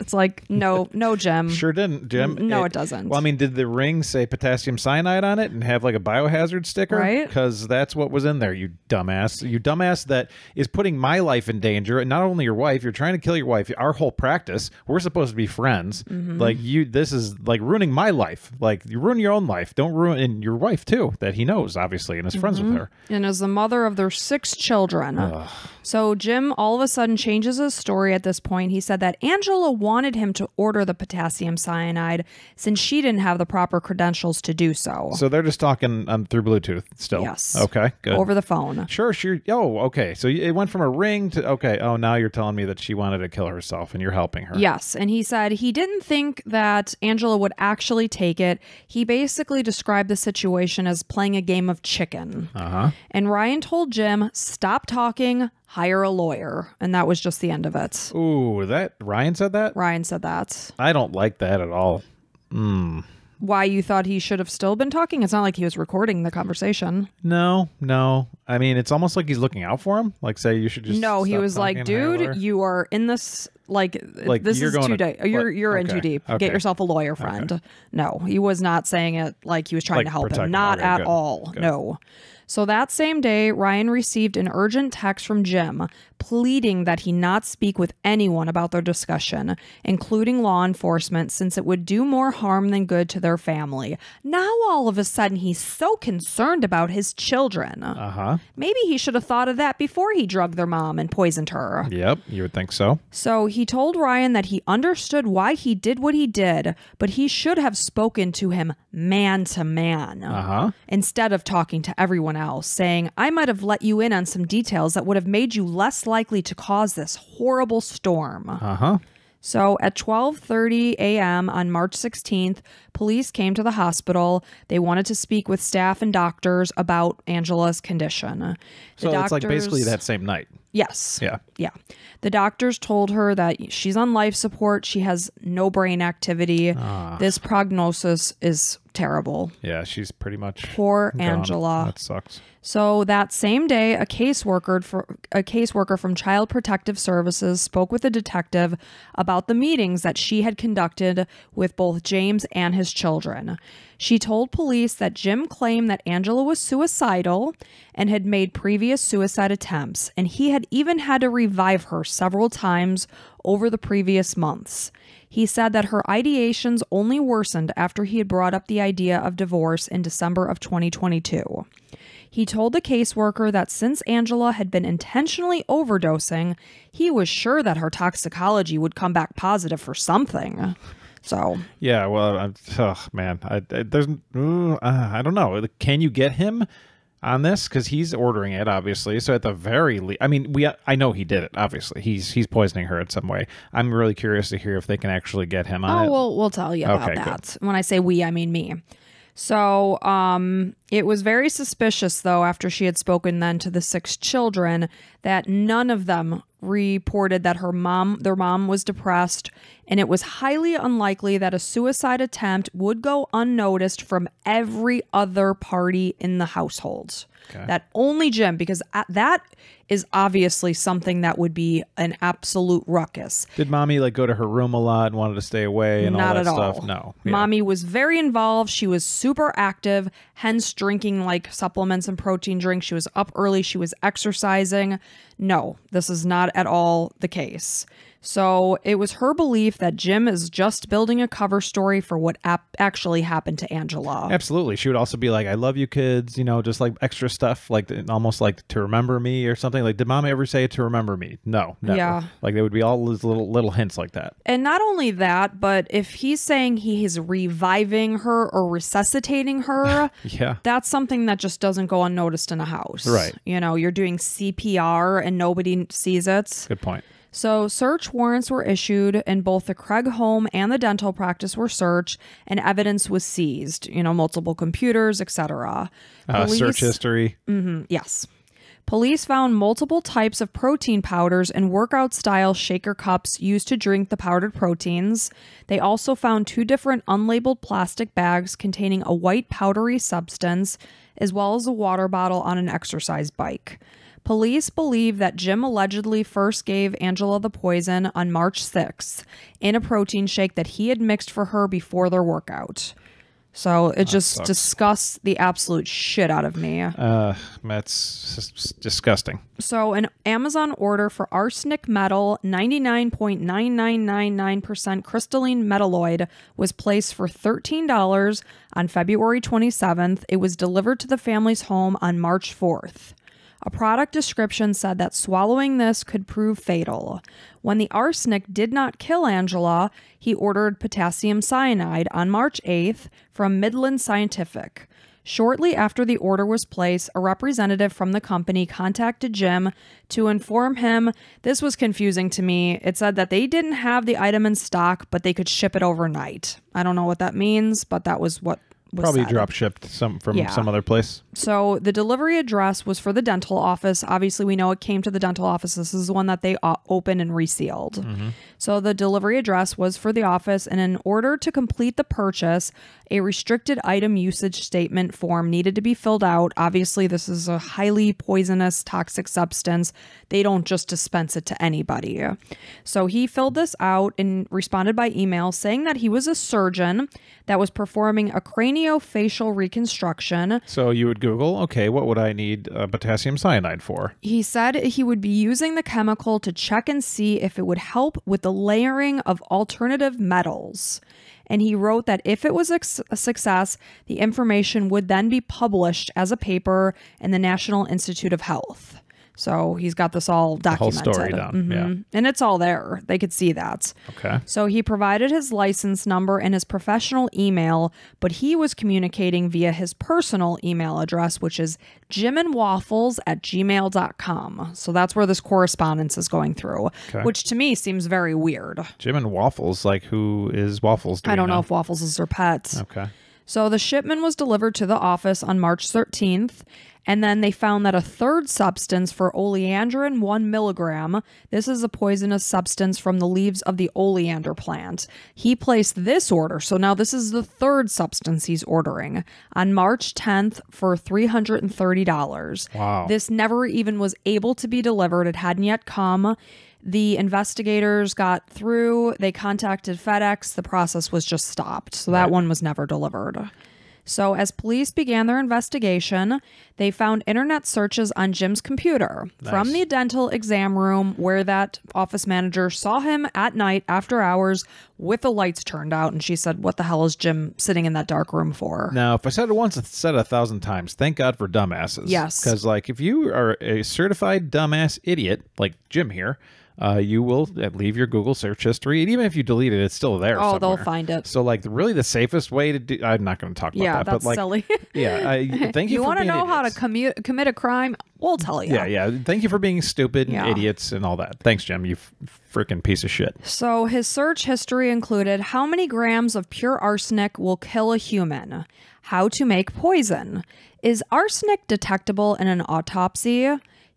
It's like no, no, Jim. [LAUGHS] Sure didn't, Jim. no, it doesn't. Well, I mean, did the ring say potassium cyanide on it and have like a biohazard sticker? Right. Because that's what was in there, you dumbass. You dumbass that is putting my life in danger. And not only your wife, you're trying to kill your wife. Our whole practice, we're supposed to be friends. Mm-hmm. Like, you, this is like ruining my life. Like, you ruin your own life. Don't ruin and your wife, too, that he knows, obviously, and is friends Mm-hmm. with her. and is the mother of their six children. So Jim all of a sudden changes his story at this point. He said that Angela wanted him to order the potassium cyanide since she didn't have the proper credentials to do so. So they're just talking um, through Bluetooth still. Yes. Okay, good. over the phone. Sure, sure. Oh, okay. So it went from a ring to okay. Oh, now you're telling me that she wanted to kill herself, and you're helping her. Yes, and he said he didn't think that Angela would actually take it. He basically described the situation as playing a game of chicken. Uh huh. And Ryan told Jim, "Stop talking, hire a lawyer." And that was just the end of it. Ooh, that Ryan said that. Ryan said that. I don't like that at all. Hmm. Why you thought he should have still been talking? It's not like he was recording the conversation. No, no. I mean, it's almost like he's looking out for him. Like, say you should just. no, he was like, and hire a lawyer." dude, you are in this like, Like, this you're is going too to- deep. You're like, you're in too deep. okay. Get yourself a lawyer friend. No, he was not saying it like he was trying Like, to help protect him. him. Not Okay, at good, all. good. No. So that same day, Ryan received an urgent text from Jim pleading that he not speak with anyone about their discussion, including law enforcement, since it would do more harm than good to their family. Now all of a sudden he's so concerned about his children. Uh huh. Maybe he should have thought of that before he drugged their mom and poisoned her. Yep, you would think so. So he told Ryan that he understood why he did what he did, but he should have spoken to him man to man Uh huh. instead of talking to everyone else, saying, I might have let you in on some details that would have made you less likely to cause this horrible storm. Uh huh. So at 12:30 a.m. on March 16th, police came to the hospital. They wanted to speak with staff and doctors about Angela's condition. The So it's like basically that same night. Yes. Yeah. Yeah. The doctors told her that she's on life support. She has no brain activity. Ah. This prognosis is terrible. Yeah, she's pretty much Poor gone. Angela. That sucks. So that same day, a caseworker for a caseworker from Child Protective Services spoke with a detective about the meetings that she had conducted with both James and his children. She told police that Jim claimed that Angela was suicidal and had made previous suicide attempts, and he had even had to revive her several times over the previous months. He said that her ideations only worsened after he had brought up the idea of divorce in December of 2022. He told the caseworker that since Angela had been intentionally overdosing, he was sure that her toxicology would come back positive for something. So, Yeah, well, I'm, oh, man, I, I there's uh, I don't know. Can you get him on this because he's ordering it, obviously? So at the very least, I mean, we I know he did it. Obviously, he's he's poisoning her in some way. I'm really curious to hear if they can actually get him on oh, it. we'll we'll tell you about Okay, good. that. When I say we, I mean me. So, um, it was very suspicious though after she had spoken then to the six children that none of them reported that her mom their mom was depressed and it was highly unlikely that a suicide attempt would go unnoticed from every other party in the household. Okay. That only gym, because that is obviously something that would be an absolute ruckus. Did mommy like go to her room a lot and wanted to stay away and Not all that at stuff? all. No. Yeah. Mommy was very involved. She was super active, hence drinking like supplements and protein drinks. She was up early. She was exercising. No, this is not at all the case. So it was her belief that Jim is just building a cover story for what ap- actually happened to Angela. Absolutely. She would also be like, I love you kids, you know, just like extra stuff, like almost like to remember me or something. Like, did mom ever say to remember me? No, never. Yeah. Like, they would be all these little, little hints like that. And not only that, but if he's saying he is reviving her or resuscitating her, [LAUGHS] Yeah. that's something that just doesn't go unnoticed in a house. Right. You know, you're doing CPR and nobody sees it. Good point. So, search warrants were issued, and both the Craig home and the dental practice were searched, and evidence was seized. You know, multiple computers, etc. Uh, search history. Yes. Police found multiple types of protein powders and workout style shaker cups used to drink the powdered proteins. They also found two different unlabeled plastic bags containing a white powdery substance, as well as a water bottle on an exercise bike. Police believe that Jim allegedly first gave Angela the poison on March 6th in a protein shake that he had mixed for her before their workout. So it just sucks. disgusts the absolute shit out of me. Uh, that's disgusting. So, an Amazon order for arsenic metal 99.9999% crystalline metalloid was placed for $13 on February 27th. It was delivered to the family's home on March 4th. A product description said that swallowing this could prove fatal. When the arsenic did not kill Angela, he ordered potassium cyanide on March 8th from Midland Scientific. Shortly after the order was placed, a representative from the company contacted Jim to inform him. This was confusing to me. It said that they didn't have the item in stock, but they could ship it overnight. I don't know what that means, but that was what Probably said. drop shipped some from Yeah. some other place. So the delivery address was for the dental office. Obviously, we know it came to the dental office. This is the one that they uh, opened and resealed. So the delivery address was for the office, and in order to complete the purchase, a restricted item usage statement form needed to be filled out. Obviously, this is a highly poisonous, toxic substance. They don't just dispense it to anybody. So he filled this out and responded by email saying that he was a surgeon that was performing a craniofacial reconstruction. So you would Google, okay, what would I need uh, potassium cyanide for? He said he would be using the chemical to check and see if it would help with the layering of alternative metals. And he wrote that if it was a success, the information would then be published as a paper in the National Institute of Health. So he's got this all documented. whole documented. story down, yeah. Mhm. And it's all there. They could see that. Okay. So he provided his license number and his professional email, but he was communicating via his personal email address, which is jimandwaffles at gmail.com. So that's where this correspondence is going through, Okay. which to me seems very weird. Jim and Waffles, like who is Waffles? Do I don't know if Waffles is their pet. Okay. So the shipment was delivered to the office on March 13th, and then they found that a third substance for oleandrin 1 milligram, this is a poisonous substance from the leaves of the oleander plant. He placed this order, so now this is the third substance he's ordering, on March 10th for $330. Wow. This never even was able to be delivered, it hadn't yet come. The investigators got through, they contacted FedEx, the process was just stopped. So that one was never delivered. So, as police began their investigation, they found internet searches on Jim's computer from the dental exam room where that office manager saw him at night after hours with the lights turned out. And she said, What the hell is Jim sitting in that dark room for? Now, if I said it once, I said it a thousand times. Thank God for dumbasses. Yes. Because, like, if you are a certified dumbass idiot, like Jim here, uh, you will uh, leave your Google search history, and even if you delete it, it's still there. Oh, they'll find it. So, like, really, the safest way to do. I'm not going to talk about Yeah, that, that's but like, silly. [LAUGHS] yeah, I, [LAUGHS] thank you. you want to know how to idiots. commu- commit a crime? We'll tell you. Yeah, yeah. Thank you for being stupid and Yeah. idiots and all that. Thanks, Jim. You freaking piece of shit. So his search history included how many grams of pure arsenic will kill a human, how to make poison, is arsenic detectable in an autopsy?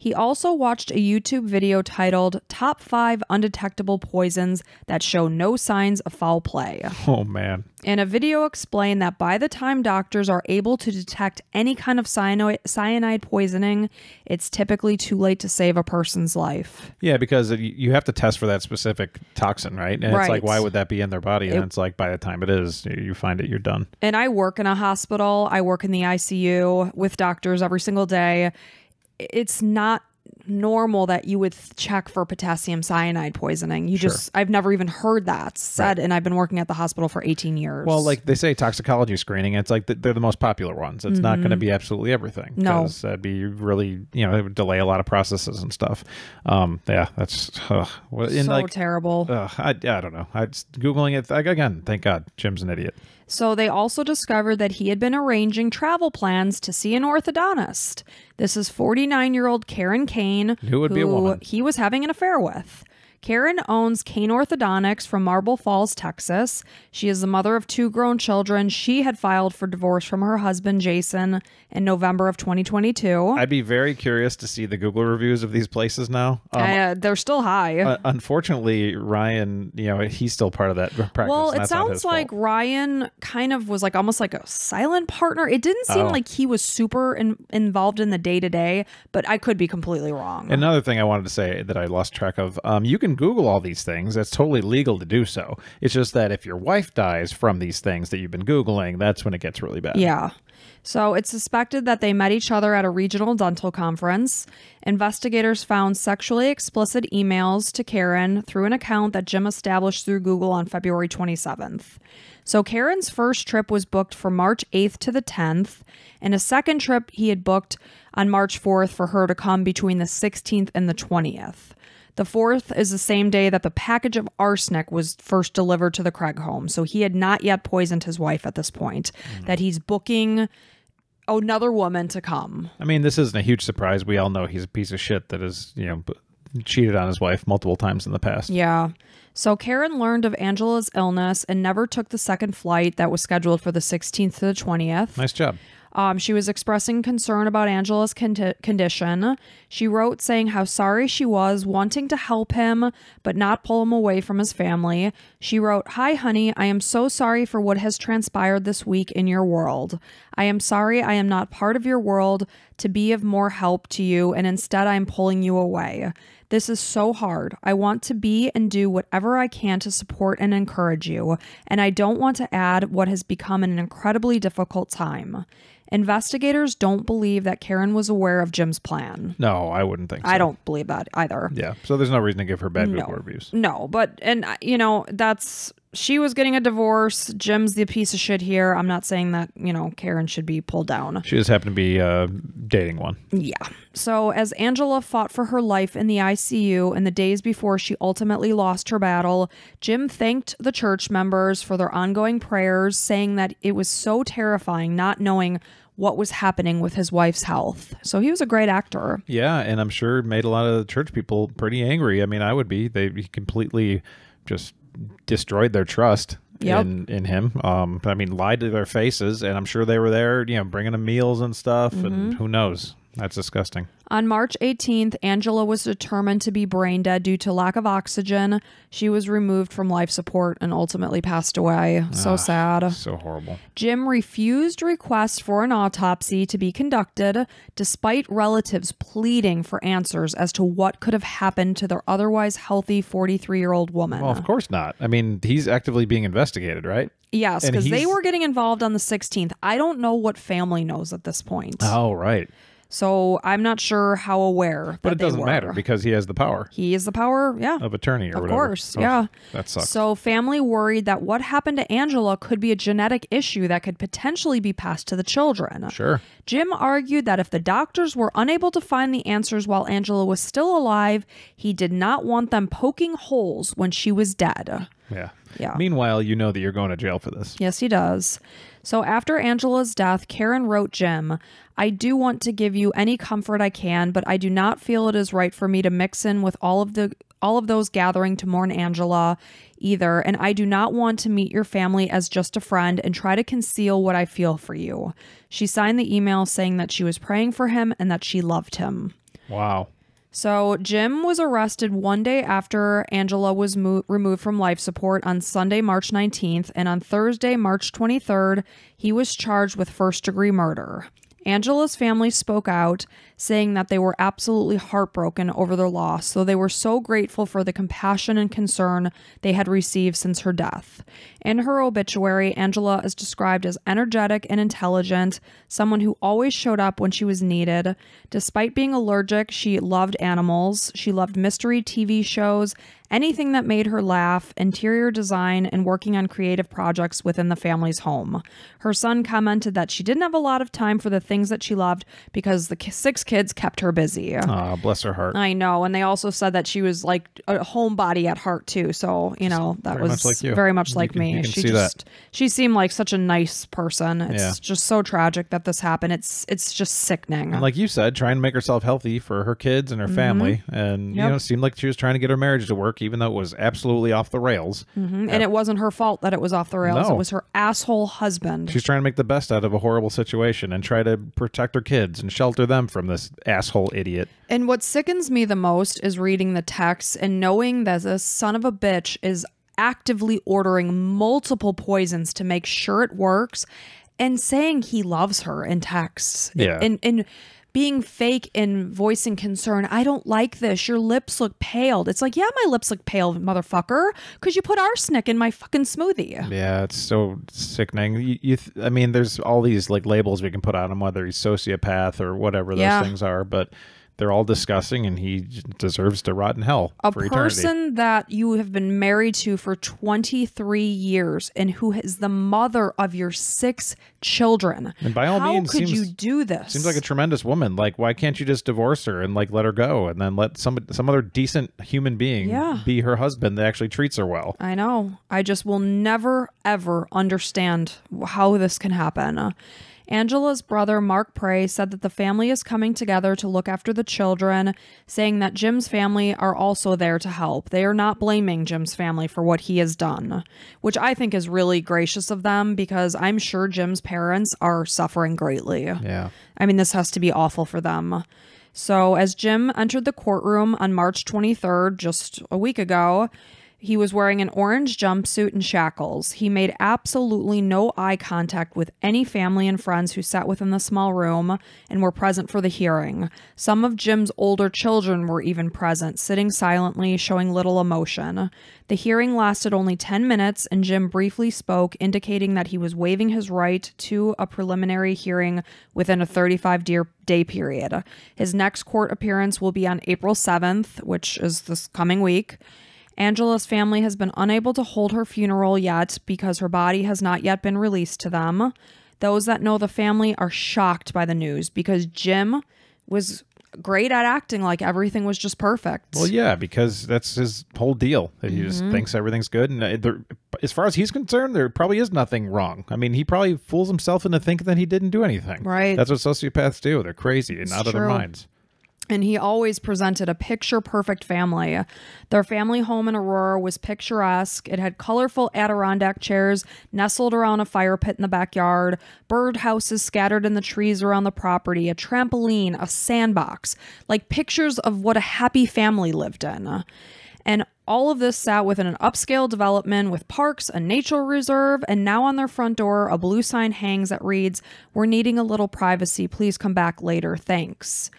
He also watched a YouTube video titled Top 5 Undetectable Poisons That Show No Signs of Foul Play. Oh man. And a video explained that by the time doctors are able to detect any kind of cyanide poisoning, it's typically too late to save a person's life. Yeah, because you- have to test for that specific toxin, right? And it's like, why would that be in their body? And it's like, by the time it is, you find it, you're done. and I work in a hospital. I work in the ICU with doctors every single day. It's not normal that you would check for potassium cyanide poisoning. You just I've never even heard that said and I've been working at the hospital for 18 years. Well, like they say, toxicology screening. It's like the, they're the most popular ones. It's not going to be absolutely everything. Mm-hmm. No. that'd be really, you know, it would delay a lot of processes and stuff. Um, yeah, that's. So like, terrible. ugh, I, I don't know. I just googling it again. Thank God, Jim's an idiot. So they also discovered that he had been arranging travel plans to see an orthodontist. This is 49-year-old Karen Kane, Who would be a woman. he was having an affair with. Karen owns Kane Orthodontics from Marble Falls, Texas. She is the mother of two grown children. She had filed for divorce from her husband Jason in November of 2022. I'd be very curious to see the Google reviews of these places now. Um, Uh, they're still high. uh, unfortunately, Ryan, you know, he's still part of that practice. well, it sounds like fault. Ryan kind of was like almost like a silent partner. It didn't seem Oh. like he was super in, involved in the day to day, but I could be completely wrong. Another thing I wanted to say that I lost track of um, you can Google all these things. It's totally legal to do so. It's just that if your wife dies from these things that you've been Googling, that's when it gets really bad. Yeah. So it's suspected that they met each other at a regional dental conference. Investigators found sexually explicit emails to Karen through an account that Jim established through Google on February 27th. So Karen's first trip was booked for March 8th to the 10th, and a second trip he had booked on March 4th for her to come between the 16th and the 20th. The fourth is the same day that the package of arsenic was first delivered to the Craig home. So he had not yet poisoned his wife at this point, mm. that he's booking another woman to come. I mean, this isn't a huge surprise. We all know he's a piece of shit that has, you know, cheated on his wife multiple times in the past. Yeah. So Karen learned of Angela's illness and never took the second flight that was scheduled for the 16th to the 20th. Nice job. Um, she was expressing concern about Angela's con- condition. She wrote saying how sorry she was, wanting to help him, but not pull him away from his family. She wrote, Hi, honey, I am so sorry for what has transpired this week in your world. I am sorry I am not part of your world to be of more help to you, and instead I am pulling you away. This is so hard. I want to be and do whatever I can to support and encourage you, and I don't want to add what has become an incredibly difficult time. Investigators don't believe that Karen was aware of Jim's plan. No, I wouldn't think so. I don't believe that either. Yeah. So there's no reason to give her bad No. Reviews. No, but and uh, you know, that's she was getting a divorce. Jim's the piece of shit here. I'm not saying that, you know, Karen should be pulled down. She just happened to be uh, dating one. Yeah. So, as Angela fought for her life in the ICU in the days before she ultimately lost her battle, Jim thanked the church members for their ongoing prayers, saying that it was so terrifying not knowing what was happening with his wife's health. So, he was a great actor. Yeah, and I'm sure made a lot of the church people pretty angry. I mean, I would be. They completely just destroyed their trust Yep. in in him. Um, I mean, lied to their faces, and I'm sure they were there, you know, bringing them meals and stuff. Mm-hmm. And who knows? That's disgusting. On March 18th, Angela was determined to be brain dead due to lack of oxygen. She was removed from life support and ultimately passed away. So ah, sad. So horrible. Jim refused requests for an autopsy to be conducted, despite relatives pleading for answers as to what could have happened to their otherwise healthy 43 year old woman. Well, of course not. I mean, he's actively being investigated, right? yes, because they were getting involved on the 16th. I don't know what family knows at this point. Oh, right. So I'm not sure how aware. But it doesn't matter because he has the power He is the power, yeah. of attorney or Of whatever. course, Ugh, yeah. That sucks. So, family worried that what happened to Angela could be a genetic issue that could potentially be passed to the children. sure. Jim argued that if the doctors were unable to find the answers while Angela was still alive, he did not want them poking holes when she was dead. Yeah. Yeah. Meanwhile, you know that you're going to jail for this. Yes, he does. So after Angela's death, Karen wrote Jim, I do want to give you any comfort I can, but I do not feel it is right for me to mix in with all of the all of those gathering to mourn Angela either, and I do not want to meet your family as just a friend and try to conceal what I feel for you. She signed the email saying that she was praying for him and that she loved him. Wow. So, Jim was arrested one day after Angela was mo- removed from life support on Sunday, March 19th, and on Thursday, March 23rd, he was charged with first degree murder. Angela's family spoke out, saying that they were absolutely heartbroken over their loss, though they were so grateful for the compassion and concern they had received since her death. In her obituary, Angela is described as energetic and intelligent, someone who always showed up when she was needed. Despite being allergic, she loved animals, she loved mystery TV shows, anything that made her laugh, interior design, and working on creative projects within the family's home. Her son commented that she didn't have a lot of time for the things that she loved because the six kids kept her busy. Ah, bless her heart. I know, and they also said that she was like a homebody at heart too. So you know that Very was much like you. very much You like can- me. she see that. just she seemed like such a nice person. It's Yeah. just so tragic that this happened. It's it's just sickening. And like you said, trying to make herself healthy for her kids and her family, and. Yep. you know, it seemed like she was trying to get her marriage to work, even though it was absolutely off the rails. Mhm. And it wasn't her fault that it was off the rails. No. It was her asshole husband. She's trying to make the best out of a horrible situation and try to protect her kids and shelter them from this asshole idiot. And what sickens me the most is reading the text and knowing that this son of a bitch is actively ordering multiple poisons to make sure it works and saying he loves her in texts. Yeah. And and being fake and voicing concern. I don't like this. Your lips look pale. It's like, yeah, my lips look pale, motherfucker, because you put arsenic in my fucking smoothie. Yeah, it's so sickening. You, you th- I mean, there's all these like labels we can put on him, whether he's sociopath or whatever those Yeah. things are, but they're all disgusting, and he deserves to rot in hell a for eternity. person that you have been married to for 23 years and who is the mother of your six children. And by all How means, could seems- you do this? Seems like a tremendous woman. Like, why can't you just divorce her and like let her go, and then let some some other decent human being Yeah. be her husband that actually treats her well? I know. I just will never ever understand how this can happen. Angela's brother, Mark Pray, said that the family is coming together to look after the children, saying that Jim's family are also there to help. They are not blaming Jim's family for what he has done, which I think is really gracious of them because I'm sure Jim's parents are suffering greatly. Yeah. I mean, this has to be awful for them. So, as Jim entered the courtroom on March 23rd, just a week ago, he was wearing an orange jumpsuit and shackles. He made absolutely no eye contact with any family and friends who sat within the small room and were present for the hearing. Some of Jim's older children were even present, sitting silently, showing little emotion. The hearing lasted only 10 minutes, and Jim briefly spoke, indicating that he was waiving his right to a preliminary hearing within a 35 day- period. His next court appearance will be on April 7th, which is this coming week. Angela's family has been unable to hold her funeral yet because her body has not yet been released to them. Those that know the family are shocked by the news because Jim was great at acting like everything was just perfect. Well, yeah, because that's his whole deal. He just Mm-hmm. thinks everything's good, and uh, there, as far as he's concerned, there probably is nothing wrong. I mean, he probably fools himself into thinking that he didn't do anything. Right. That's what sociopaths do. They're crazy and out of their minds. And he always presented a picture perfect family. Their family home in Aurora was picturesque. It had colorful Adirondack chairs nestled around a fire pit in the backyard, bird houses scattered in the trees around the property, a trampoline, a sandbox, like pictures of what a happy family lived in. And all of this sat within an upscale development with parks, a nature reserve, and now on their front door, a blue sign hangs that reads, We're needing a little privacy. Please come back later. Thanks.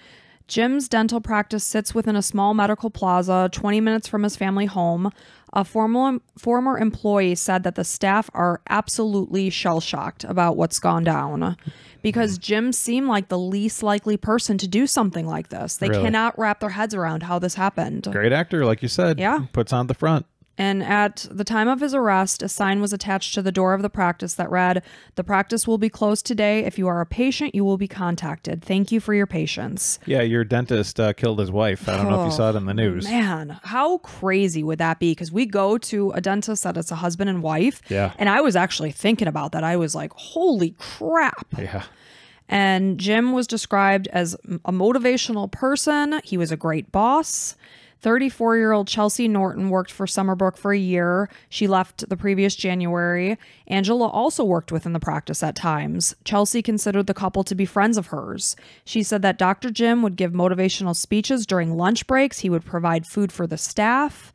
Jim's dental practice sits within a small medical plaza 20 minutes from his family home. A former, former employee said that the staff are absolutely shell shocked about what's gone down because Jim seemed like the least likely person to do something like this. They Really? cannot wrap their heads around how this happened. Great actor, like you said. Yeah. Puts on the front. And at the time of his arrest, a sign was attached to the door of the practice that read, The practice will be closed today. If you are a patient, you will be contacted. Thank you for your patience. Yeah, your dentist uh, killed his wife. I don't know if you saw it in the news. Oh, Man, how crazy would that be? Because we go to a dentist that it's a husband and wife. Yeah. And I was actually thinking about that. I was like, holy crap. Yeah. And Jim was described as a motivational person. He was a great boss. 34 year old Chelsea Norton worked for Summerbrook for a year. She left the previous January. Angela also worked within the practice at times. Chelsea considered the couple to be friends of hers. She said that Dr. Jim would give motivational speeches during lunch breaks, he would provide food for the staff.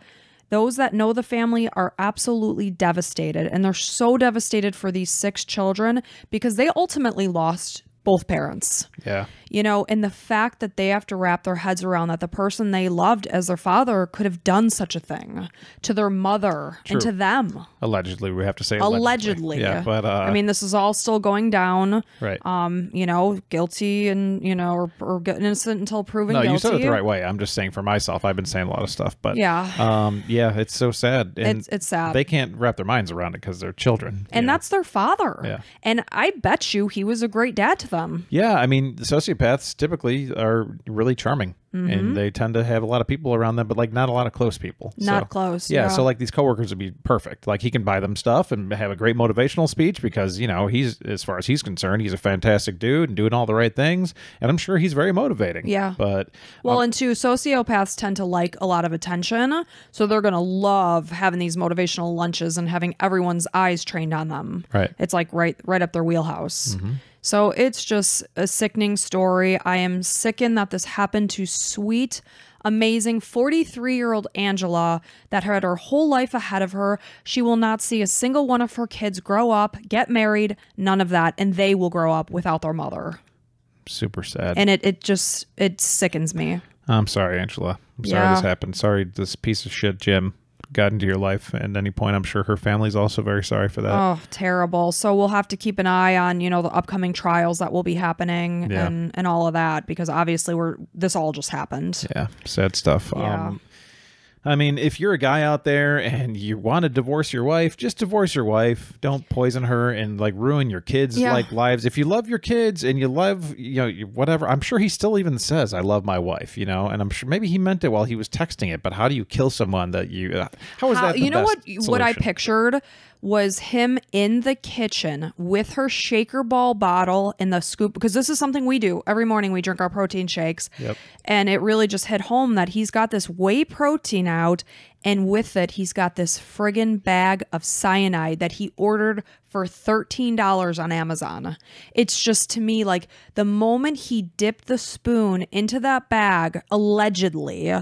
Those that know the family are absolutely devastated, and they're so devastated for these six children because they ultimately lost both parents. Yeah. You know, and the fact that they have to wrap their heads around that the person they loved as their father could have done such a thing to their mother and to them. Allegedly, we have to say Allegedly. Yeah, but uh, I mean, this is all still going down. right. Um, you know, guilty and, you know, or, or innocent until proven no, guilty. you said it the right way. I'm just saying for myself. I've been saying a lot of stuff, but Yeah. um, yeah, it's so sad. And It's- it's sad. They can't wrap their minds around it because they're children. And know? that's their father. Yeah. And I bet you he was a great dad to them. yeah. I mean, sociopaths typically are really charming, Mm-hmm. and they tend to have a lot of people around them, but like not a lot of close people. Not So- close, Yeah, yeah. So like these coworkers would be perfect. Like he can buy them stuff and have a great motivational speech because you know he's as far as he's concerned, he's a fantastic dude and doing all the right things, and I'm sure he's very motivating. Yeah. But Well, and two, sociopaths tend to like a lot of attention. So they're going to love having these motivational lunches and having everyone's eyes trained on them. Right. It's like right right up their wheelhouse. So it's just a sickening story. I am sickened that this happened to sweet, amazing 43 year old Angela that had her whole life ahead of her. She will not see a single one of her kids grow up, get married, none of that, and they will grow up without their mother. super sad. And it, it just, it sickens me. I'm sorry, Angela. I'm sorry Yeah. this happened. Sorry this piece of shit Jim got into your life at any point. I'm sure her family's also very sorry for that. Oh, terrible. So we'll have to keep an eye on, you know, the upcoming trials that will be happening Yeah. and and all of that because obviously we're this all just happened. Yeah, sad stuff. Yeah. Um, I mean, if you're a guy out there and you want to divorce your wife, just divorce your wife. Don't poison her and like ruin your kids' Yeah. like lives. If you love your kids and you love, you know, whatever. I'm sure he still even says, "I love my wife," you know, and I'm sure maybe he meant it while he was texting it. But how do you kill someone that you? Uh, how is How- that? The you know what best what I pictured was him in the kitchen with her shaker ball bottle and the scoop because this is something we do every morning we drink our protein shakes. Yep. And it really just hit home that he's got this whey protein out and with it he's got this friggin' bag of cyanide that he ordered for $13 on Amazon. It's just to me like the moment he dipped the spoon into that bag allegedly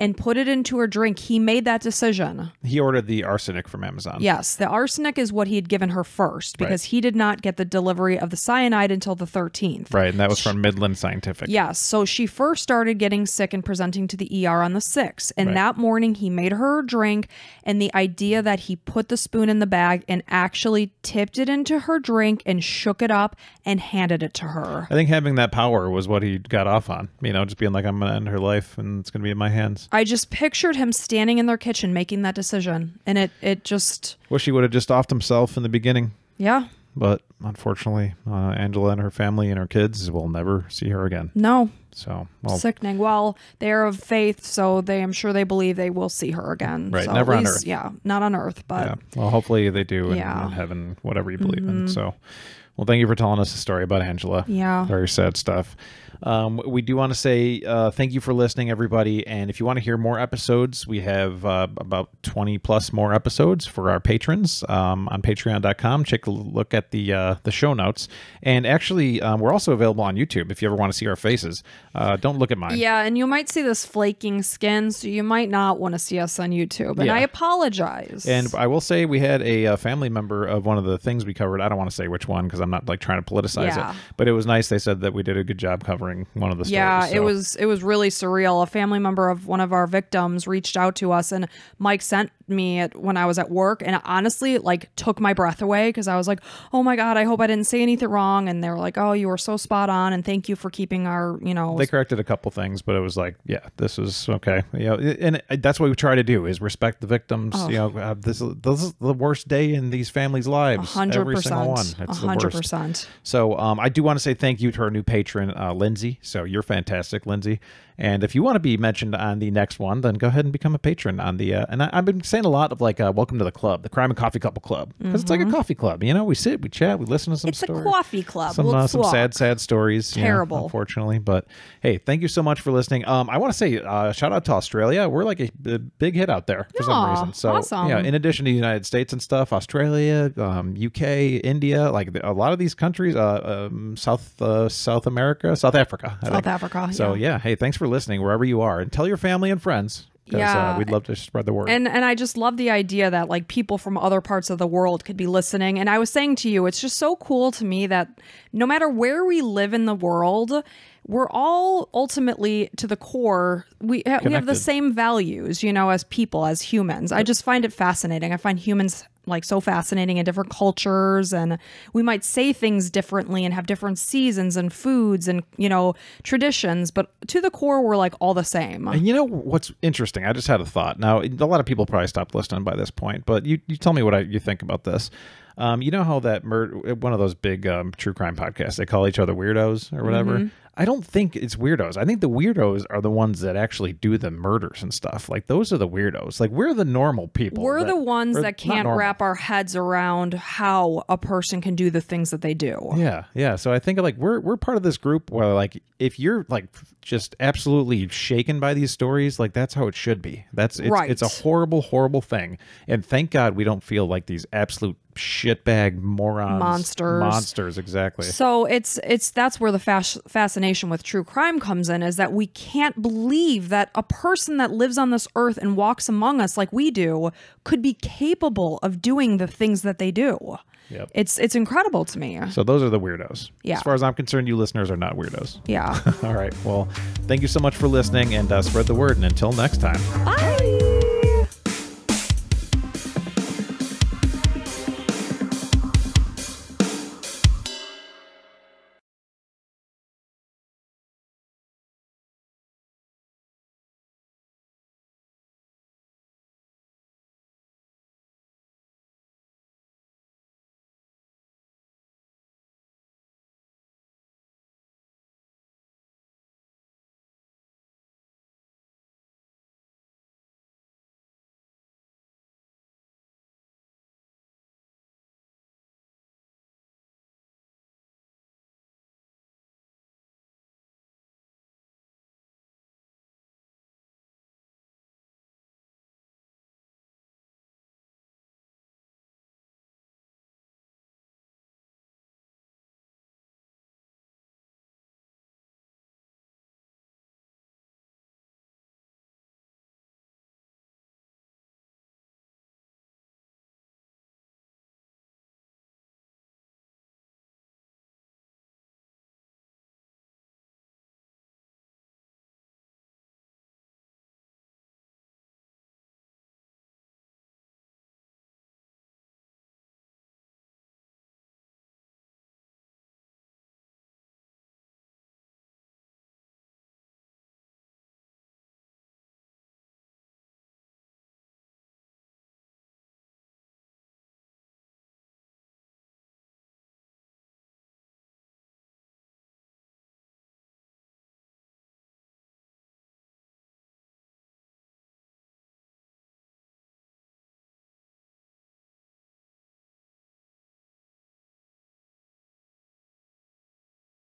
and put it into her drink, he made that decision. He ordered the arsenic from Amazon. Yes, the arsenic is what he had given her first because he did not get the delivery of the cyanide until the 13th. Right, and that was from Midland Scientific. Yes, so she first started getting sick and presenting to the ER on the 6th. And Right. that morning he made her a drink and the idea that he put the spoon in the bag and actually tipped it into her drink and shook it up and handed it to her. I think having that power was what he got off on. You know, just being like, I'm going to end her life and it's going to be in my hands. I just pictured him standing in their kitchen making that decision and it it just Wish he would have just offed himself in the beginning. yeah, But unfortunately, uh, Angela and her family and her kids will never see her again. no. So, well, Sickening. Well, they are of faith, so they I'm sure they believe they will see her again. Right, So never at on Earth. Yeah, not on Earth, but yeah. Well, hopefully they do in, Yeah. Mm-hmm. in heaven, whatever you believe in. So, well, thank you for telling us the story about Angela. Yeah. Very sad stuff. Um, we do want to say uh, thank you for listening, everybody. And if you want to hear more episodes, we have uh, about 20 plus more episodes for our patrons um, on patreon.com. Check a look at the uh, the show notes. And actually, um, we're also available on YouTube if you ever want to see our faces. Uh, don't look at mine. yeah, and you might see this flaking skin, so you might not want to see us on YouTube. And Yeah. I apologize. And I will say we had a, uh family member of one of the things we covered. I don't want to say which one because I'm not like trying to politicize Yeah. it, but it was nice. They said that we did a good job covering one of the stories. yeah, it was it was really surreal. A family member of one of our victims reached out to us, and Mike sent me it when I was at work, and it honestly like took my breath away because I was like, "Oh my god, I hope I didn't say anything wrong." And they were like, "Oh, you were so spot on, and thank you for keeping our you know They corrected a couple things, but it was like, yeah, this is okay. You know, and it- that's what we try to do is respect the victims. You know, uh, this is this is the worst day in these families' lives. hundred Every single one. It's the percent." So um, I do want to say thank you to our new patron, uh, Lindsay. So you're fantastic, Lindsay. And if you want to be mentioned on the next one, then go ahead and become a patron on the. Uh, and I, I've been saying a lot of like, uh, welcome to the club, the Crime and Coffee Couple Club, because it's like a coffee club. You know, we sit, we chat, we listen to some Mm-hmm. It's a stories. coffee club. Some, We'll uh, some sad, sad stories. you know, Terrible. unfortunately. But hey, thank you so much for listening. Um, I want to say uh, shout out to Australia. We're like a, a big hit out there for some reason. So awesome. yeah, in addition to the United States and stuff, Australia, um, UK, India, like a lot of these countries, uh, um, South uh, South America, South Africa, I South think. Africa. So yeah. yeah, hey, thanks for listening wherever you are, and tell your family and friends Yeah. uh, we'd love to spread the word. And and I just love the idea that like people from other parts of the world could be listening. And I was saying to you, it's just so cool to me that no matter where we live in the world, we're all ultimately to the core we ha- we have the same values, you know, as people, as humans. I just find it fascinating. I find humans like so fascinating in different cultures and we might say things differently and have different seasons and foods and you know traditions but to the core we're like all the same And you know what's interesting? I just had a thought. Now, a lot of people probably stopped listening by this point, but you, you tell me what I, you think about this. Um, you know how that one of those big um, true crime podcasts they call each other weirdos or whatever. Mm-hmm. I don't think it's weirdos. I think the weirdos are the ones that actually do the murders and stuff. Like those are the weirdos. Like we're the normal people. We're that- the ones that can't wrap our heads around how a person can do the things that they do. Yeah, yeah. So I think like we're we're part of this group where like if you're like just absolutely shaken by these stories, like that's how it should be. That's it's, Right. it's a horrible, horrible thing. And thank God we don't feel like these absolute shitbag morons, Monsters. monsters. Exactly. So it's it's that's where the fas- fascination with true crime comes in is that we can't believe that a person that lives on this earth and walks among us like we do could be capable of doing the things that they do. Yep. It's it's incredible to me. So those are the weirdos. Yeah. As far as I'm concerned, you listeners are not weirdos. Yeah. [LAUGHS] All right. Well, thank you so much for listening and uh, spread the word. And until next time. Bye.